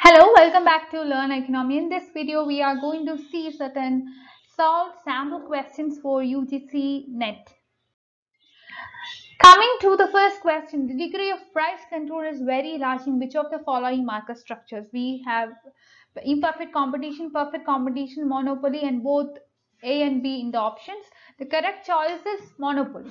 Hello, welcome back to Learn Oikonomia. In this video, we are going to see certain solved sample questions for UGC NET. Coming to the first question, the degree of price control is very large in which of the following market structures? We have imperfect competition, perfect competition, monopoly and both A and B in the options. The correct choice is monopoly.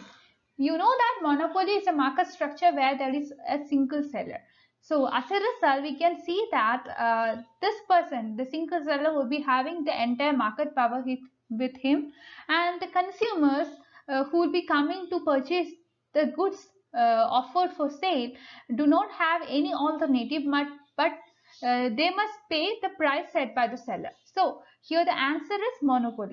You know that monopoly is a market structure where there is a single seller. So as a result, we can see that uh, this person, the single seller will be having the entire market power with him and the consumers uh, who will be coming to purchase the goods uh, offered for sale do not have any alternative but uh, they must pay the price set by the seller. So here the answer is monopoly.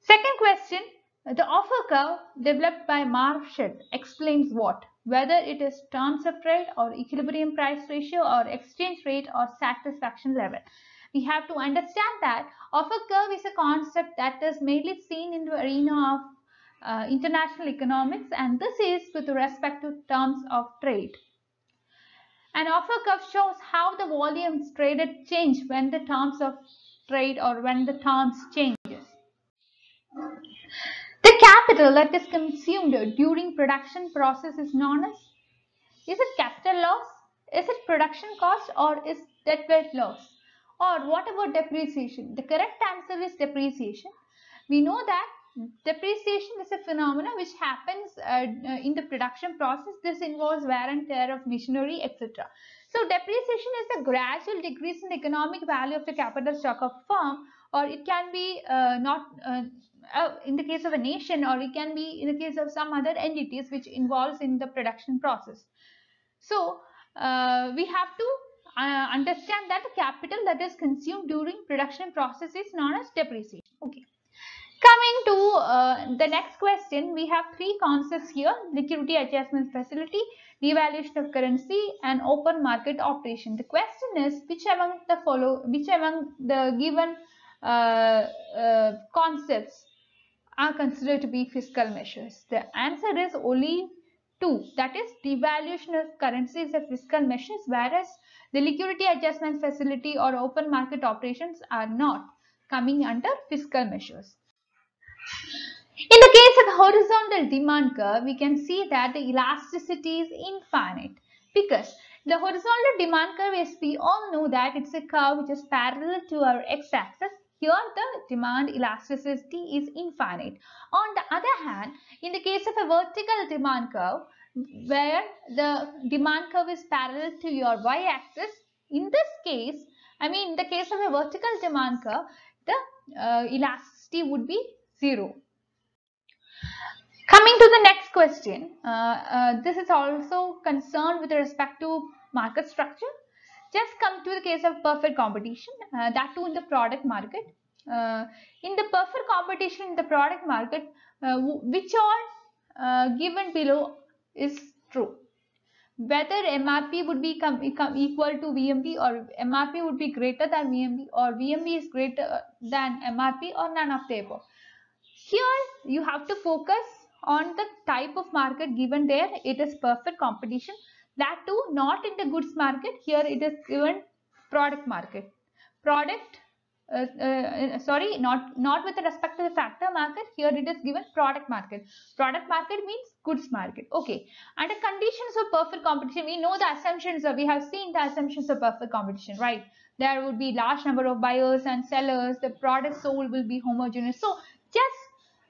Second question, the offer curve developed by Marshall explains what? Whether it is terms of trade or equilibrium price ratio or exchange rate or satisfaction level. We have to understand that offer curve is a concept that is mainly seen in the arena of uh, international economics and this is with respect to terms of trade. An offer curve shows how the volumes traded change when the terms of trade or when the terms changes. Capital that is consumed during production process is known as is it capital loss, is it production cost or is that deadweight loss or what about depreciation? The correct answer is depreciation. We know that depreciation is a phenomenon which happens uh, in the production process. This involves wear and tear of machinery etc. So depreciation is a gradual decrease in the economic value of the capital stock of firm or it can be uh, not uh, uh, in the case of a nation or it can be in the case of some other entities which involves in the production process. So uh, we have to uh, understand that the capital that is consumed during production process is known as depreciation. Okay. Coming to uh, the next question, we have three concepts here, liquidity adjustment facility, devaluation of currency and open market operation. The question is which among the follow, which among the given uh, uh, concepts are considered to be fiscal measures? The answer is only two. That is devaluation of currency is a fiscal measures whereas the liquidity adjustment facility or open market operations are not coming under fiscal measures. In the case of the horizontal demand curve, we can see that the elasticity is infinite because the horizontal demand curve, as we all know that it's a curve which is parallel to our x-axis here the demand elasticity is infinite. On the other hand, in the case of a vertical demand curve, where the demand curve is parallel to your y-axis, in this case, I mean in the case of a vertical demand curve, the uh, elasticity would be zero. Coming to the next question, uh, uh, this is also concerned with respect to market structure just come to the case of perfect competition, uh, that too in the product market. Uh, in the perfect competition in the product market, uh, which all uh, given below is true. Whether MRP would become equal to VMP or MRP would be greater than VMP or VMP is greater than MRP or none of the above. Here you have to focus on the type of market given there. It is perfect competition that too not in the goods market. Here it is given product market. Product uh, uh, sorry not not with respect to the factor market. Here it is given product market. Product market means goods market. Okay. Under conditions of perfect competition. We know the assumptions of, we have seen the assumptions of perfect competition right? There would be large number of buyers and sellers. The product sold will be homogeneous. So just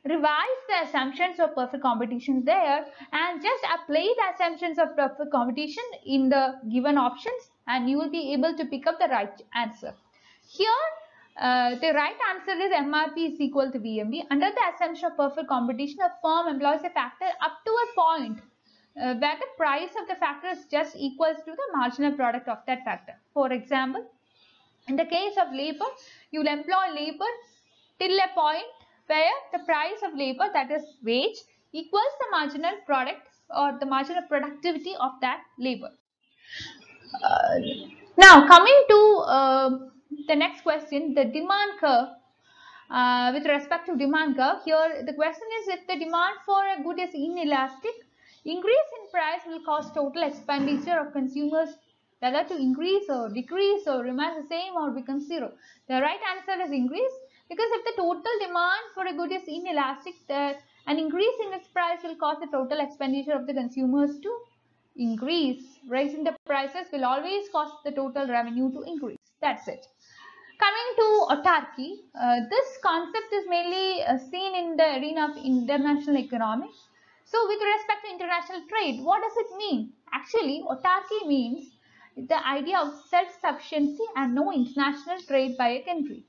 revise the assumptions of perfect competition there and just apply the assumptions of perfect competition in the given options and you will be able to pick up the right answer. Here uh, the right answer is MRP is equal to VMP. Under the assumption of perfect competition, a firm employs a factor up to a point uh, where the price of the factor is just equals to the marginal product of that factor. For example, in the case of labor, you will employ labor till a point where the price of labor that is wage equals the marginal product or the marginal productivity of that labor. Uh, now coming to uh, the next question the demand curve uh, with respect to demand curve here the question is if the demand for a good is inelastic increase in price will cause total expenditure of consumers whether to increase or decrease or remain the same or become zero. The right answer is increase because if the total demand for a good is inelastic, an increase in its price will cause the total expenditure of the consumers to increase. Raising the prices will always cause the total revenue to increase. That's it. Coming to autarky, uh, this concept is mainly uh, seen in the arena of international economics. So with respect to international trade, what does it mean? Actually, autarky means the idea of self-sufficiency and no international trade by a country.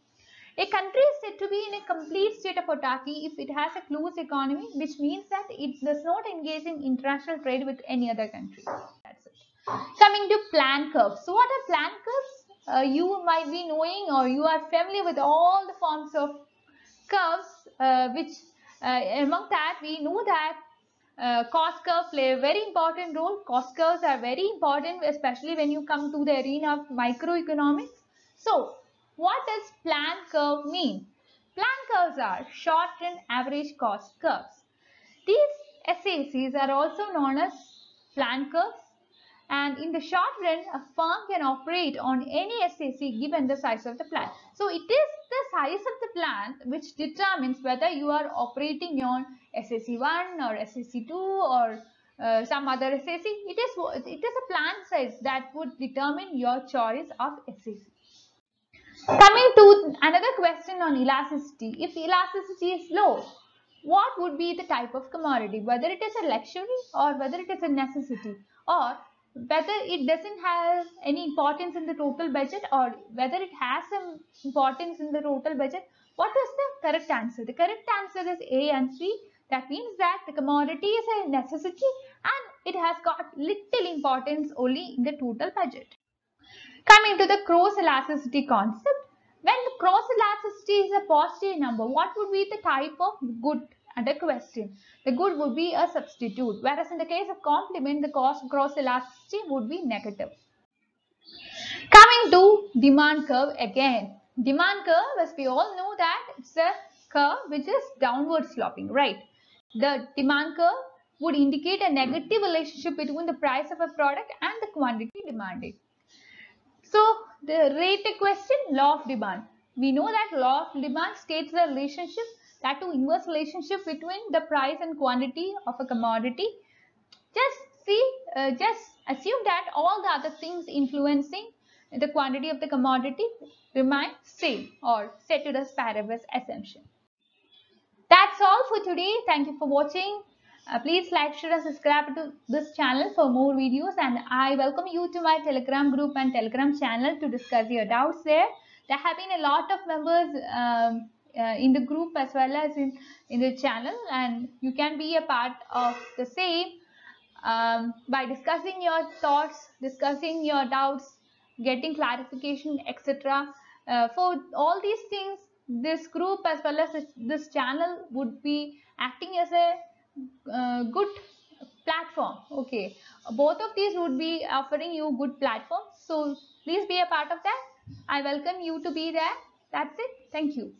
A country is said to be in a complete state of autarky if it has a closed economy, which means that it does not engage in international trade with any other country. That's it. Coming to plan curves. So what are plan curves? Uh, you might be knowing or you are familiar with all the forms of curves, uh, which uh, among that we know that uh, cost curve play a very important role. Cost curves are very important, especially when you come to the arena of microeconomics. So, what does plan curve mean? Plan curves are short and average cost curves. These SACs are also known as plan curves and in the short run a firm can operate on any SAC given the size of the plant. So it is the size of the plant which determines whether you are operating on SAC1 or SAC2 or uh, some other SAC. It is, it is a plant size that would determine your choice of SAC. Coming to another question on elasticity. If elasticity is low, what would be the type of commodity? Whether it is a luxury or whether it is a necessity or whether it doesn't have any importance in the total budget or whether it has some importance in the total budget, what is the correct answer? The correct answer is A and C. That means that the commodity is a necessity and it has got little importance only in the total budget. Coming to the cross elasticity concept, when the cross elasticity is a positive number, what would be the type of good under question. The good would be a substitute, whereas in the case of complement, the cross elasticity would be negative. Coming to demand curve again. Demand curve, as we all know that it's a curve which is downward sloping, right? The demand curve would indicate a negative relationship between the price of a product and the quantity demanded. So, the rate question, law of demand. We know that law of demand states the relationship that to inverse relationship between the price and quantity of a commodity. Just see, uh, just assume that all the other things influencing the quantity of the commodity remain same or set to the Paribus assumption. That's all for today. Thank you for watching. Uh, please like, share and subscribe to this channel for more videos and I welcome you to my telegram group and telegram channel to discuss your doubts there. There have been a lot of members um, uh, in the group as well as in, in the channel and you can be a part of the same um, by discussing your thoughts, discussing your doubts, getting clarification, etc. Uh, for all these things, this group as well as this, this channel would be acting as a uh, good platform. Okay, both of these would be offering you good platforms. So please be a part of that. I welcome you to be there. That's it. Thank you.